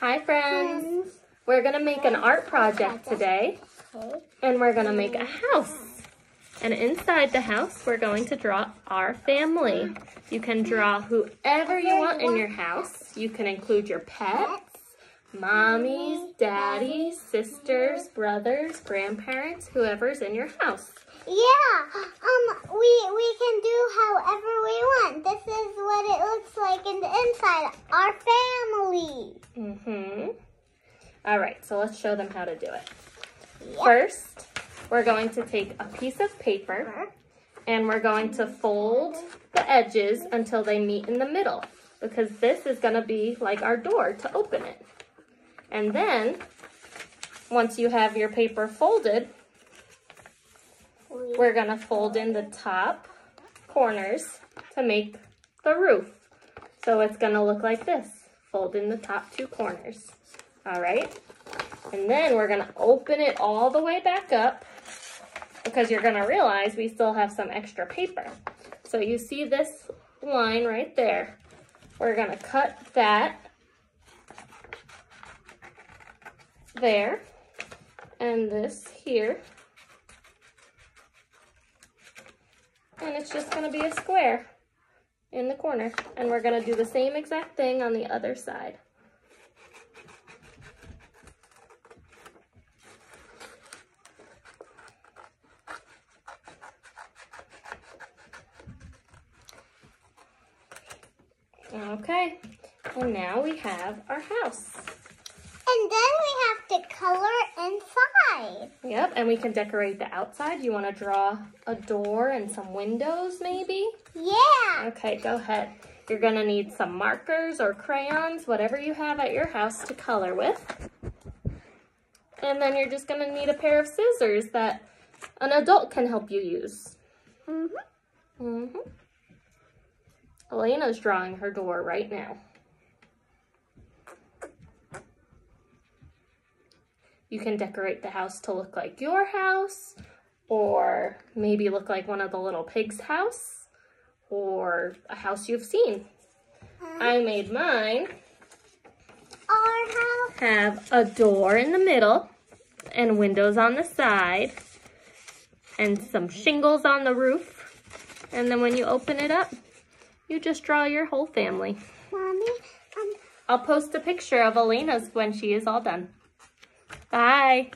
Hi friends. We're gonna make an art project today and we're gonna make a house. And inside the house, we're going to draw our family. You can draw whoever you want in your house. You can include your pets, mommies, daddies, sisters, brothers, grandparents, whoever's in your house. Yeah. Um. We we can do however we want. What it looks like in the inside. Our family. Mm-hmm. All right, so let's show them how to do it. Yep. First, we're going to take a piece of paper and we're going to fold the edges until they meet in the middle because this is going to be like our door to open it. And then, once you have your paper folded, we're going to fold in the top corners to make the roof. So it's going to look like this. Fold in the top two corners. All right? And then we're going to open it all the way back up because you're going to realize we still have some extra paper. So you see this line right there. We're going to cut that there and this here. And it's just going to be a square in the corner. And we're going to do the same exact thing on the other side. Okay, and now we have our house. And then to color inside. Yep, and we can decorate the outside. You want to draw a door and some windows maybe? Yeah. Okay, go ahead. You're going to need some markers or crayons, whatever you have at your house to color with. And then you're just going to need a pair of scissors that an adult can help you use. Mhm. Mm-hmm. Elena's drawing her door right now. You can decorate the house to look like your house, or maybe look like one of the little pigs' house, or a house you've seen. I made mine Our house. have a door in the middle and windows on the side and some shingles on the roof. And then when you open it up, you just draw your whole family. Mommy. Um. I'll post a picture of Elena's when she is all done. Bye.